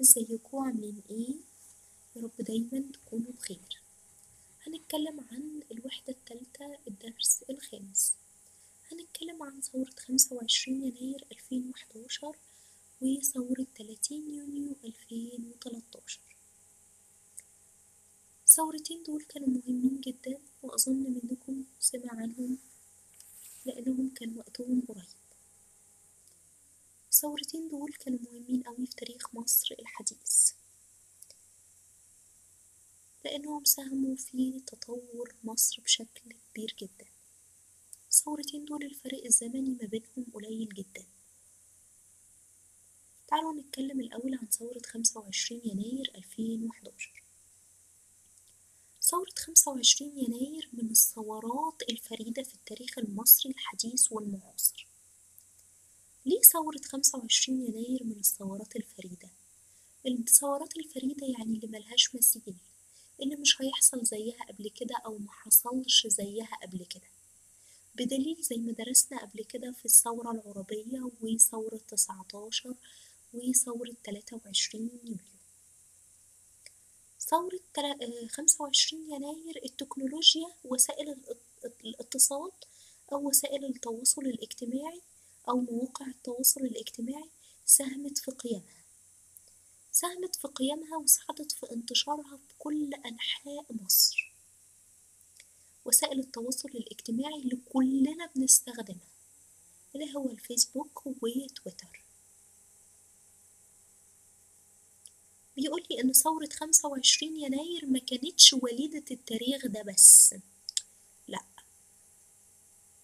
ازيكم عاملين إيه؟ يا رب دايما تكونوا بخير. هنتكلم عن الوحدة التالتة الدرس الخامس. هنتكلم عن ثورة خمسة وعشرين يناير ألفين وحداشر وثورة تلاتين يونيو ألفين وتلاتاشر الثورتين دول كانوا مهمين جدا وأظن منكم سمع عنهم لأنهم كان وقتهم قريب. الثورتين دول كانوا مهمين أوي في تاريخ مصر الحديث. لأنهم ساهموا في تطور مصر بشكل كبير جدا. الثورتين دول الفرق الزمني ما بينهم قليل جدا. تعالوا نتكلم الأول عن ثورة خمسة وعشرين يناير ألفين وحداشر. ثورة خمسة وعشرين يناير من الثورات الفريدة في التاريخ المصري الحديث والمعاصر. ليه ثورة خمسة وعشرين يناير من الثورات الفريدة؟ الثورات الفريدة يعني اللي ملهاش مثيل اللي مش هيحصل زيها قبل كده أو محصلش زيها قبل كده بدليل زي ما درسنا قبل كده في الثورة العربية وثورة تسعتاشر وثورة تلاتة وعشرين يوليو ثورة خمسة وعشرين يناير التكنولوجيا وسائل الاتصال أو وسائل التواصل الاجتماعي أو مواقع التواصل الاجتماعي ساهمت في قيامها ساهمت في قيامها وساعدت في انتشارها في كل أنحاء مصر. وسائل التواصل الاجتماعي اللي كلنا بنستخدمها اللي هو الفيسبوك وتويتر. بيقول لي إن ثورة خمسة وعشرين يناير ما كانتش وليدة التاريخ ده بس.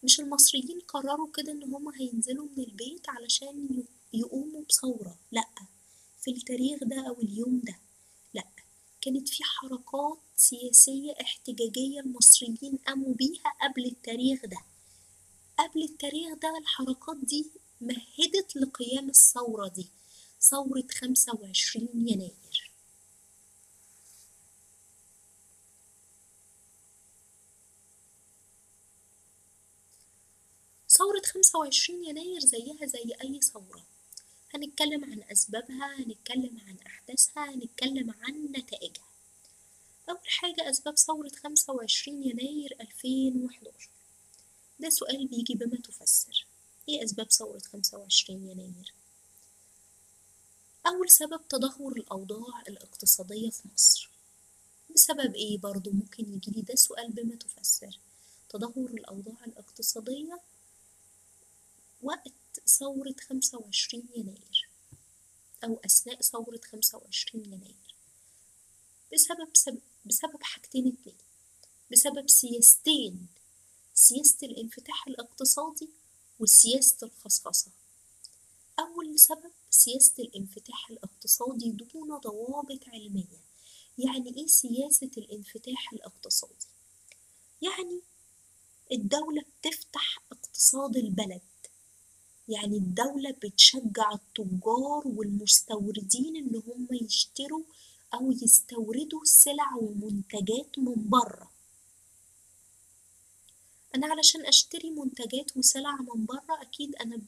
مش المصريين قرروا كده إن هما هينزلوا من البيت علشان يقوموا بثورة لأ في التاريخ ده أو اليوم ده لأ كانت في حركات سياسية احتجاجية المصريين قاموا بيها قبل التاريخ ده قبل التاريخ ده الحركات دي مهدت لقيام الثورة دي ثورة خمسة وعشرين يناير. ثورة خمسة وعشرين يناير زيها زي أي ثورة. هنتكلم عن أسبابها هنتكلم عن أحداثها هنتكلم عن نتائجها. أول حاجة أسباب ثورة خمسة وعشرين يناير ألفين وحداشر. ده سؤال بيجي بما تفسر. إيه أسباب ثورة خمسة وعشرين يناير؟ أول سبب تدهور الأوضاع الاقتصادية في مصر. بسبب إيه برضو؟ ممكن يجيلي ده سؤال بما تفسر. تدهور الأوضاع الاقتصادية وقت ثورة خمسة وعشرين يناير أو أثناء ثورة خمسة وعشرين يناير. بسبب سب... بسبب حاجتين اتنين. بسبب سياستين سياسة الانفتاح الاقتصادي وسياسة الخصخصة. أول سبب سياسة الانفتاح الاقتصادي دون ضوابط علمية. يعني إيه سياسة الانفتاح الاقتصادي؟ يعني الدولة بتفتح اقتصاد البلد. يعني الدولة بتشجع التجار والمستوردين إن هم يشتروا أو يستوردوا سلع ومنتجات من بره. أنا علشان أشتري منتجات وسلع من بره أكيد أنا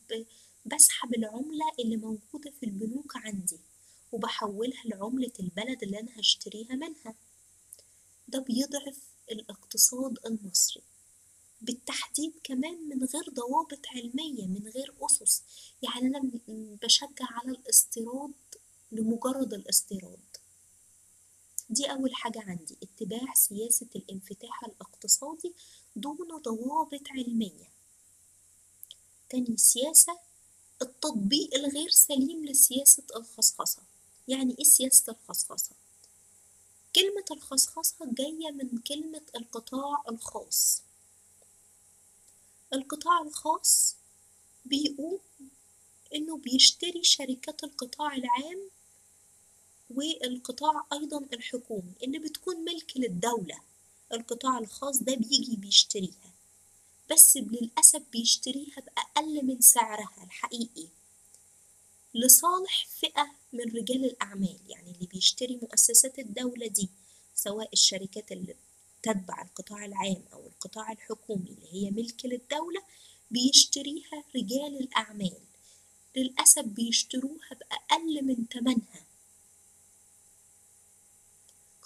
بسحب العملة اللي موجودة في البنوك عندي وبحولها لعملة البلد اللي أنا هشتريها منها. ده بيضعف الاقتصاد المصري. بالتحديد كمان من غير ضوابط علمية من غير أسس. يعني أنا بشجع على الاستيراد لمجرد الاستيراد. دي أول حاجة عندي اتباع سياسة الانفتاح الاقتصادي دون ضوابط علمية. تاني سياسة التطبيق الغير سليم لسياسة الخصخصة. يعني إيه سياسة الخصخصة؟ كلمة الخصخصة جاية من كلمة القطاع الخاص. القطاع الخاص بيقوم إنه بيشتري شركات القطاع العام والقطاع أيضا الحكومي اللي بتكون ملك للدولة القطاع الخاص ده بيجي بيشتريها بس للأسف بيشتريها بأقل من سعرها الحقيقي لصالح فئة من رجال الأعمال يعني اللي بيشتري مؤسسات الدولة دي سواء الشركات اللي تتبع القطاع العام أو القطاع الحكومي اللي هي ملك للدولة بيشتريها رجال الأعمال. للأسف بيشتروها بأقل من ثمنها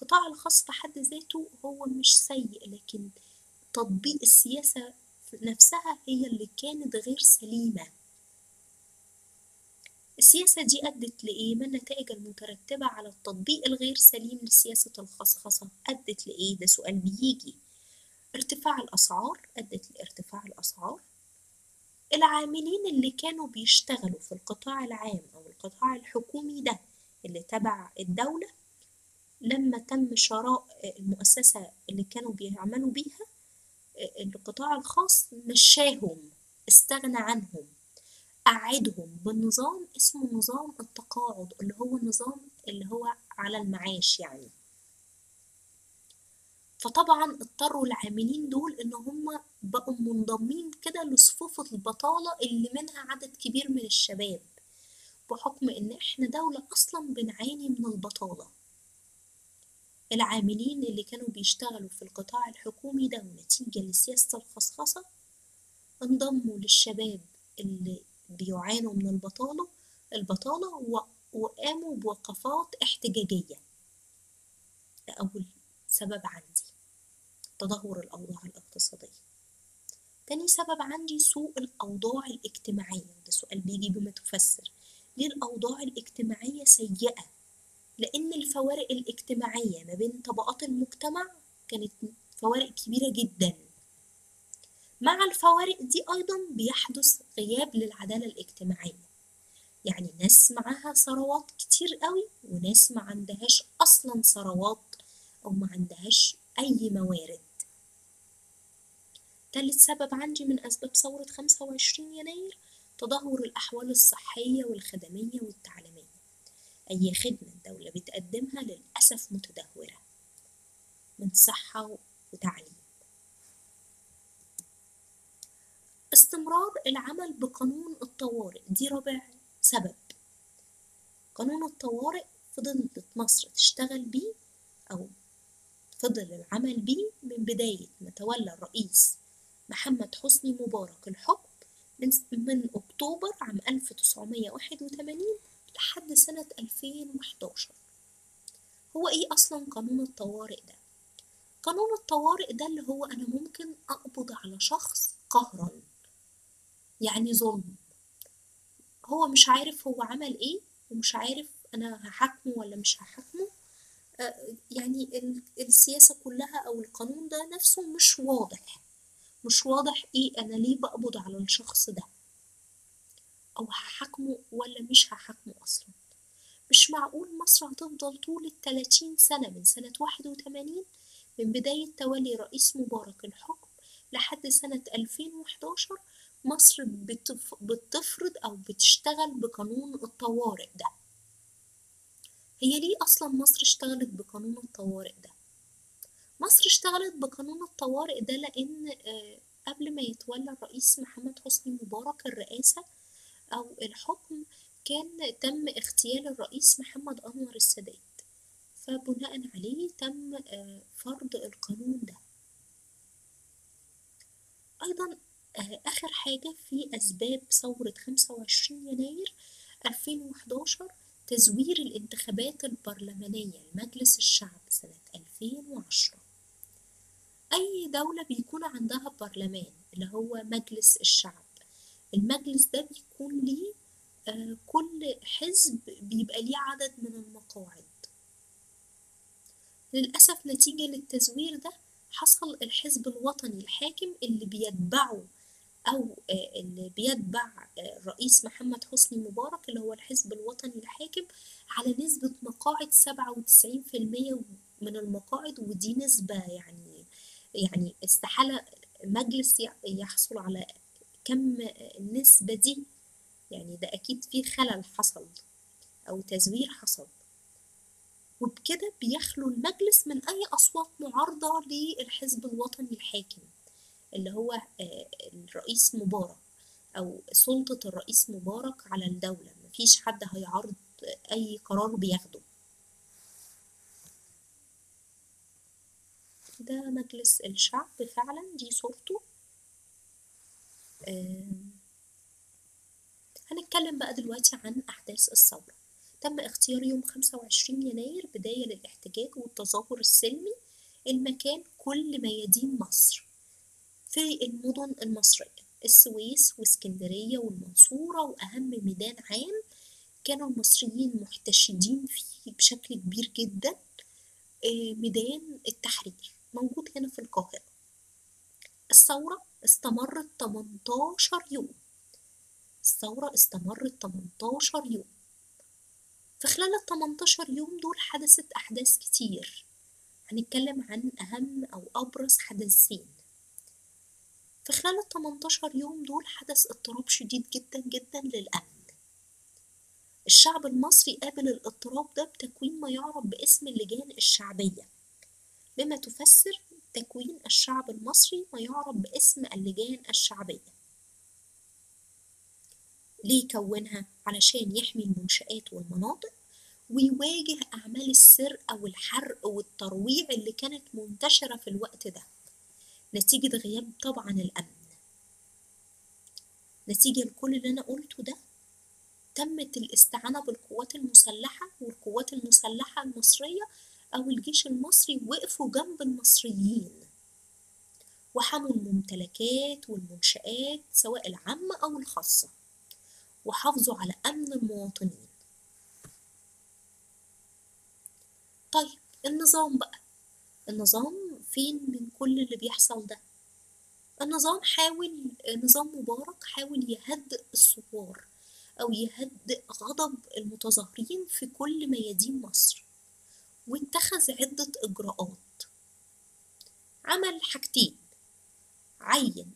القطاع الخاص في حد ذاته هو مش سيء لكن تطبيق السياسة نفسها هي اللي كانت غير سليمة. السياسة دي أدت لإيه؟ ما النتائج المترتبة على التطبيق الغير سليم لسياسة الخصخصة؟ أدت لإيه؟ ده سؤال بيجي ارتفاع الأسعار أدت لارتفاع الأسعار العاملين اللي كانوا بيشتغلوا في القطاع العام أو القطاع الحكومي ده اللي تبع الدولة لما تم شراء المؤسسة اللي كانوا بيعملوا بيها القطاع الخاص مشاهم استغنى عنهم قعدهم بنظام اسمه نظام التقاعد اللي هو النظام اللي هو على المعاش يعني. فطبعا اضطروا العاملين دول إن هم بقوا منضمين كده لصفوف البطالة اللي منها عدد كبير من الشباب بحكم إن إحنا دولة أصلا بنعاني من البطالة. العاملين اللي كانوا بيشتغلوا في القطاع الحكومي ده نتيجة لسياسة الخصخصة انضموا للشباب اللي بيعانوا من البطالة البطالة وقاموا بوقفات احتجاجية ده أول سبب عندي تدهور الأوضاع الاقتصادية. تاني سبب عندي سوء الأوضاع الاجتماعية ده سؤال بيجي بما تفسر. ليه الأوضاع الاجتماعية سيئة؟ لأن الفوارق الاجتماعية ما بين طبقات المجتمع كانت فوارق كبيرة جدا. مع الفوارق دي أيضا بيحدث غياب للعدالة الاجتماعية. يعني ناس معاها ثروات كتير قوي وناس ما عندهاش أصلا ثروات أو ما عندهاش أي موارد. تالت سبب عندي من أسباب ثورة 25 يناير تدهور الأحوال الصحية والخدمية والتعليمية. أي خدمة الدولة بتقدمها للأسف متدهورة من صحة وتعليم. استمرار العمل بقانون الطوارئ. دي رابع سبب. قانون الطوارئ فضلت مصر تشتغل بيه أو فضل العمل بيه من بداية ما تولى الرئيس محمد حسني مبارك الحكم من, من أكتوبر عام 1981 لحد سنة 2011 هو إيه أصلا قانون الطوارئ ده؟ قانون الطوارئ ده اللي هو أنا ممكن أقبض على شخص قهرا. يعني ظلم. هو مش عارف هو عمل إيه ومش عارف أنا هحاكمه ولا مش هحاكمه. يعني السياسة كلها أو القانون ده نفسه مش واضح. مش واضح إيه أنا ليه بقبض على الشخص ده. أو هحاكمه ولا مش هحاكمه أصلا. مش معقول مصر هتفضل طول التلاتين سنة من سنة واحد وتمانين من بداية تولي رئيس مبارك الحكم لحد سنة ألفين وحداشر مصر بتف... بتفرض أو بتشتغل بقانون الطوارئ ده. هي ليه أصلا مصر اشتغلت بقانون الطوارئ ده؟ مصر اشتغلت بقانون الطوارئ ده لأن قبل ما يتولى الرئيس محمد حسني مبارك الرئاسة أو الحكم كان تم اغتيال الرئيس محمد أنور السادات. فبناء عليه تم فرض القانون ده. أيضا آخر حاجة في أسباب ثورة 25 يناير 2011 تزوير الانتخابات البرلمانية لمجلس الشعب سنة 2010 أي دولة بيكون عندها برلمان اللي هو مجلس الشعب المجلس ده بيكون ليه آه كل حزب بيبقى ليه عدد من المقاعد. للأسف نتيجة للتزوير ده حصل الحزب الوطني الحاكم اللي بيتبعه أو آه اللي بيتبع آه الرئيس محمد حسني مبارك اللي هو الحزب الوطني الحاكم على نسبة مقاعد سبعة وتسعين في المية من المقاعد ودي نسبة يعني يعني استحالة مجلس يحصل على كم النسبة دي. يعني ده أكيد في خلل حصل أو تزوير حصل. وبكده بيخلو المجلس من أي أصوات معارضة للحزب الوطني الحاكم. اللي هو الرئيس مبارك أو سلطة الرئيس مبارك على الدولة. مفيش حد هيعارض أي قرار بياخده. ده مجلس الشعب فعلا دي صورته. هنتكلم بقى دلوقتي عن أحداث الثورة. تم اختيار يوم 25 يناير بداية للاحتجاج والتظاهر السلمي المكان كل ميادين مصر. في المدن المصرية السويس وإسكندرية والمنصورة وأهم ميدان عام كانوا المصريين محتشدين فيه بشكل كبير جدا آه، ميدان التحرير موجود هنا في القاهرة. الثورة استمرت 18 يوم. الثورة استمرت 18 يوم. في خلال ال 18 يوم دول حدثت أحداث كتير. هنتكلم عن أهم أو أبرز حدثين. في خلال ال 18 يوم دول حدث اضطراب شديد جدا جدا للأمن. الشعب المصري قابل الاضطراب ده بتكوين ما يعرف باسم اللجان الشعبية. بما تفسر تكوين الشعب المصري ما يعرف باسم اللجان الشعبية. ليه كونها؟ علشان يحمي المنشآت والمناطق ويواجه أعمال السرقة والحرق والترويع اللي كانت منتشرة في الوقت ده. نتيجة غياب طبعا الأمن. نتيجة لكل اللي أنا قلته ده تمت الاستعانة بالقوات المسلحة والقوات المسلحة المصرية أو الجيش المصري وقفوا جنب المصريين. وحموا الممتلكات والمنشآت سواء العامة أو الخاصة. وحافظوا على أمن المواطنين. طيب النظام بقى. النظام فين من كل اللي بيحصل ده. النظام حاول نظام مبارك حاول يهدئ الثوار أو يهدئ غضب المتظاهرين في كل ميادين مصر واتخذ عدة إجراءات. عمل حاجتين. عين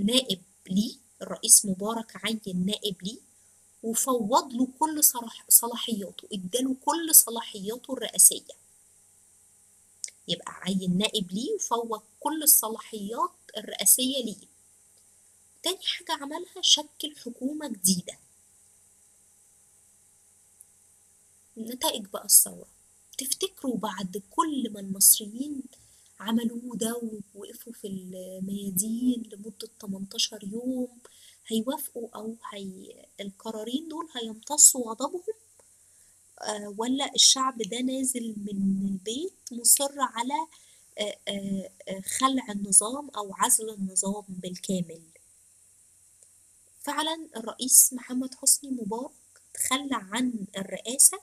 نائب ليه الرئيس مبارك عين نائب ليه وفوض له كل صلاحياته اداله كل صلاحياته الرئاسية. يبقى عين نائب ليه وفوض كل الصلاحيات الرئاسية ليه. تاني حاجة عملها شكل حكومة جديدة. نتائج بقى الثورة. تفتكروا بعد كل ما المصريين عملوه ده ووقفوا في الميادين لمدة 18 يوم هيوافقوا أو هي القرارين دول هيمتصوا غضبهم؟ ولا الشعب ده نازل من البيت مصر على آه آه خلع النظام أو عزل النظام بالكامل. فعلا الرئيس محمد حسني مبارك تخلى عن الرئاسة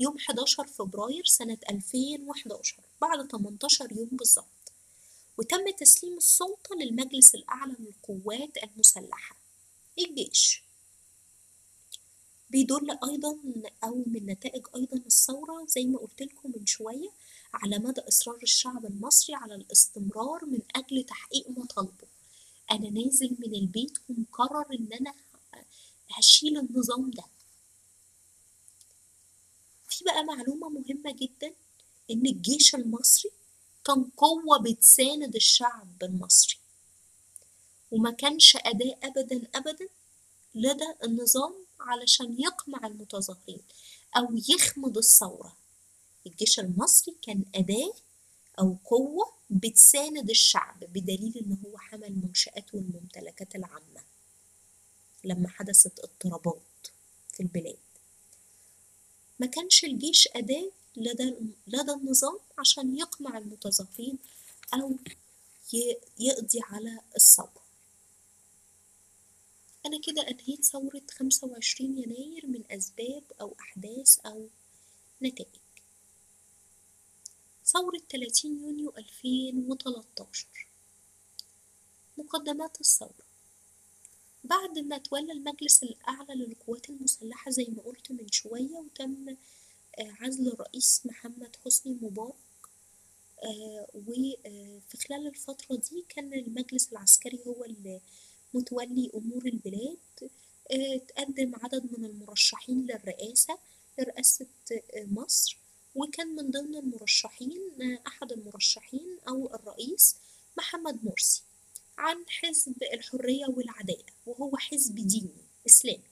يوم 11 فبراير سنة 2011 بعد 18 يوم بالظبط. وتم تسليم السلطة للمجلس الأعلى للقوات المسلحة. الجيش بيدل أيضا أو من نتائج أيضا الثورة زي ما قلت لكم من شوية على مدى إصرار الشعب المصري على الاستمرار من أجل تحقيق مطالبه. أنا نازل من البيت ومقرر إن أنا هشيل النظام ده. في بقى معلومة مهمة جدا إن الجيش المصري كان قوة بتساند الشعب المصري. وما كانش أداة أبدا أبدا لدى النظام علشان يقمع المتظاهرين أو يخمد الثورة. الجيش المصري كان أداة أو قوة بتساند الشعب بدليل إن هو حمى المنشآت والممتلكات العامة لما حدثت اضطرابات في البلاد. ما كانش الجيش أداة لدى, لدى النظام عشان يقمع المتظاهرين أو يقضي على الثورة. أنا كده أنهيت ثورة خمسة وعشرين يناير من أسباب أو أحداث أو نتائج. ثورة 30 يونيو 2013 مقدمات الثورة. بعد ما تولى المجلس الأعلى للقوات المسلحة زي ما قلت من شوية وتم عزل الرئيس محمد حسني مبارك وفي خلال الفترة دي كان المجلس العسكري هو اللي متولي أمور البلاد تقدم عدد من المرشحين للرئاسة لرئاسة مصر وكان من ضمن المرشحين أحد المرشحين أو الرئيس محمد مرسي عن حزب الحرية والعدالة وهو حزب ديني إسلامي.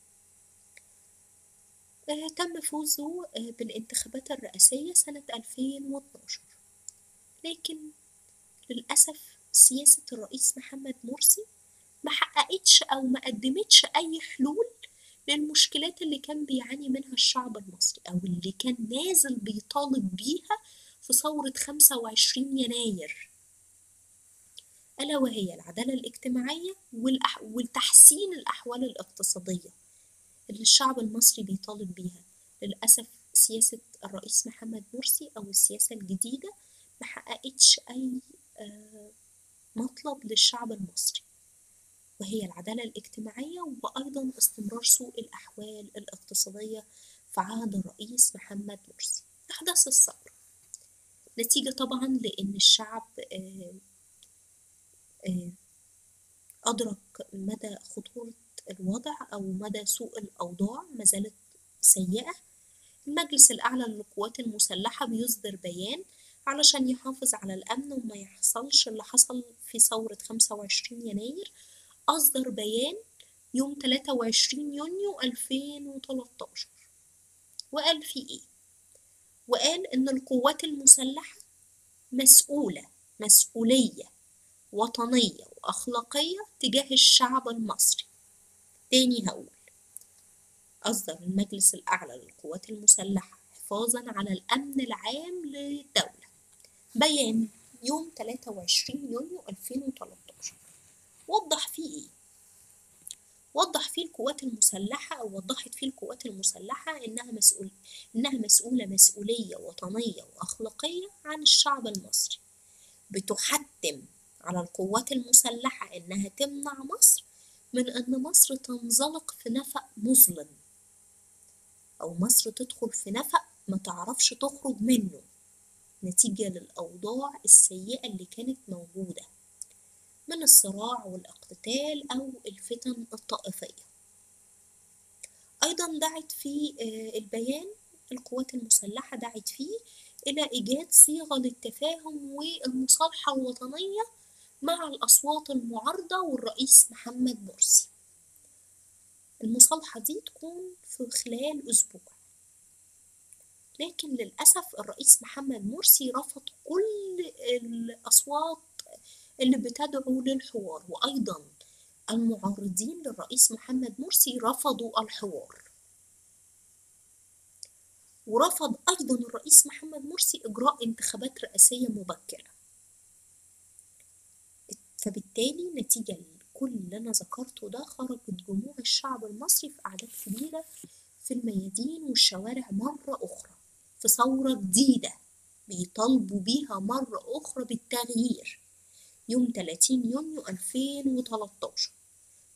آه تم فوزه آه بالانتخابات الرئاسية سنة 2012 لكن للأسف سياسة الرئيس محمد مرسي ما حققتش أو ما قدمتش أي حلول للمشكلات اللي كان بيعاني منها الشعب المصري أو اللي كان نازل بيطالب بيها في ثورة 25 يناير. ألا وهي العدالة الاجتماعية والأح... والتحسين الأحوال الاقتصادية اللي الشعب المصري بيطالب بيها. للأسف سياسة الرئيس محمد مرسي أو السياسة الجديدة محققتش أي مطلب للشعب المصري. وهي العدالة الاجتماعية وأيضا استمرار سوء الأحوال الاقتصادية في عهد الرئيس محمد مرسي. أحداث الثورة. نتيجة طبعا لأن الشعب أدرك مدى خطورة الوضع أو مدى سوء الأوضاع ما زالت سيئة. المجلس الأعلى للقوات المسلحة بيصدر بيان علشان يحافظ على الأمن وما يحصلش اللي حصل في ثورة 25 يناير أصدر بيان يوم 23 يونيو 2013 وقال فيه إيه؟ وقال إن القوات المسلحة مسؤولة مسؤولية وطنية وأخلاقية تجاه الشعب المصري. تاني هقول أصدر المجلس الأعلى للقوات المسلحة حفاظا على الأمن العام للدولة. بيان يوم 23 يونيو 2013 وضح فيه إيه؟ وضح فيه القوات المسلحة أو وضحت فيه القوات المسلحة إنها مسؤول إنها مسؤولة مسؤولية وطنية وأخلاقية عن الشعب المصري. بتحتم على القوات المسلحة إنها تمنع مصر من إن مصر تنزلق في نفق مظلم. أو مصر تدخل في نفق ما تعرفش تخرج منه نتيجة للأوضاع السيئة اللي كانت موجودة. من الصراع والاقتتال أو الفتن الطائفية. أيضا دعت في البيان القوات المسلحة دعت فيه إلى إيجاد صيغة للتفاهم والمصالحة الوطنية مع الأصوات المعارضة والرئيس محمد مرسي. المصالحة دي تكون في خلال أسبوع. لكن للأسف الرئيس محمد مرسي رفض كل الأصوات اللي بتدعو للحوار. وأيضا المعارضين للرئيس محمد مرسي رفضوا الحوار. ورفض أيضا الرئيس محمد مرسي إجراء انتخابات رئاسية مبكرة. فبالتالي نتيجة لكل اللي أنا ذكرته ده خرجت جموع الشعب المصري في أعداد كبيرة في الميادين والشوارع مرة أخرى في ثورة جديدة بيطالبوا بيها مرة أخرى بالتغيير. يوم 30 يونيو 2013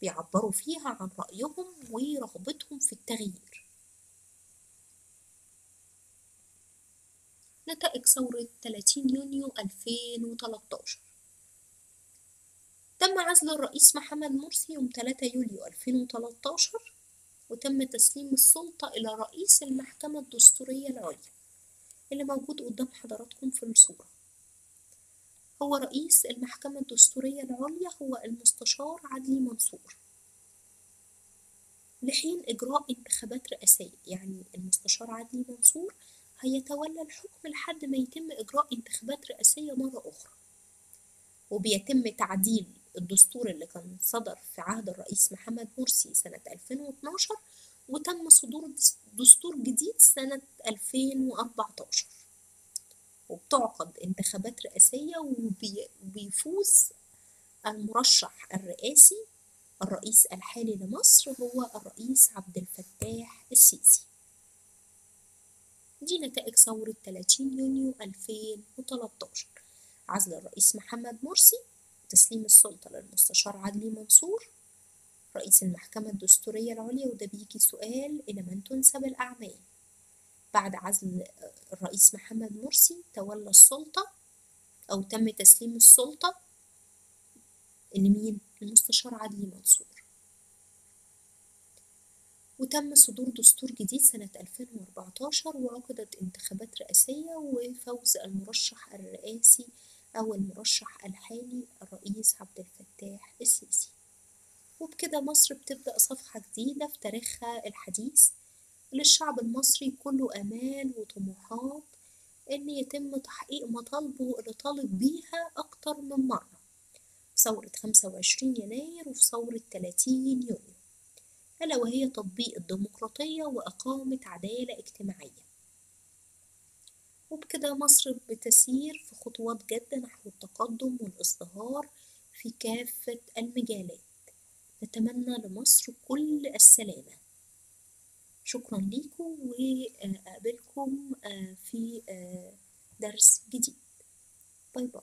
بيعبروا فيها عن رأيهم ورغبتهم في التغيير. نتائج ثورة 30 يونيو 2013 تم عزل الرئيس محمد مرسي يوم 3 يوليو 2013 وتم تسليم السلطة إلى رئيس المحكمة الدستورية العليا اللي موجود قدام حضراتكم في الصورة. هو رئيس المحكمة الدستورية العليا هو المستشار عدلي منصور. لحين إجراء انتخابات رئاسية يعني المستشار عدلي منصور هيتولى الحكم لحد ما يتم إجراء انتخابات رئاسية مرة أخرى. وبيتم تعديل الدستور اللي كان صدر في عهد الرئيس محمد مرسي سنة 2012 وتم صدور دستور جديد سنة 2014 وبتعقد انتخابات رئاسية وبيفوز المرشح الرئاسي الرئيس الحالي لمصر هو الرئيس عبد الفتاح السيسي. دي نتائج ثورة 30 يونيو 2013 عزل الرئيس محمد مرسي تسليم السلطة للمستشار عدلي منصور رئيس المحكمة الدستورية العليا وده بيجي سؤال إلى من تنسب الأعمال؟ بعد عزل الرئيس محمد مرسي تولى السلطة أو تم تسليم السلطة لمين؟ المستشار عدلي منصور. وتم صدور دستور جديد سنة 2014 وعقدت انتخابات رئاسية وفوز المرشح الرئاسي أو المرشح الحالي الرئيس عبد الفتاح السيسي. وبكده مصر بتبدأ صفحة جديدة في تاريخها الحديث. للشعب المصري كله آمال وطموحات إن يتم تحقيق مطالبه اللي طالب بيها أكتر من مرة في ثورة 25 يناير وفي ثورة 30 يونيو ألا وهي تطبيق الديمقراطية وإقامة عدالة اجتماعية. وبكده مصر بتسير في خطوات جادة نحو التقدم والازدهار في كافة المجالات. نتمنى لمصر كل السلامة. شكرا لكم وأقابلكم في درس جديد. باي باي.